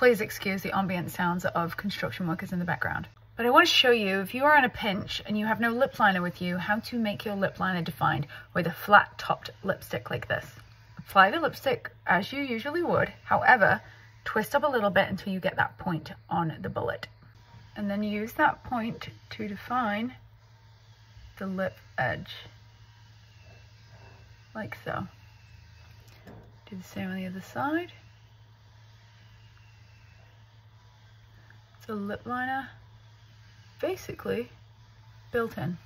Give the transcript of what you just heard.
Please excuse the ambient sounds of construction workers in the background. But I want to show you, if you are in a pinch and you have no lip liner with you, how to make your lip liner defined with a flat topped lipstick like this. Apply the lipstick as you usually would, however, twist up a little bit until you get that point on the bullet. And then use that point to define the lip edge, like so. Do the same on the other side. So lip liner basically built in.